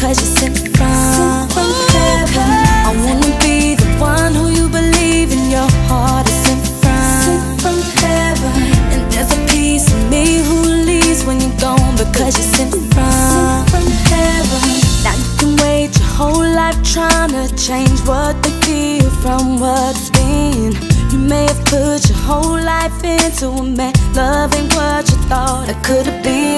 because you're sent from, heaven. I wanna be the one who you believe in your heart is sent from, heaven. And there's a piece of me who leaves when you're gone because you're sent from, from heaven. Now you can wait your whole life trying to change what they feel from what's been. You may have put your whole life into a man, love ain't what you thought it could have been.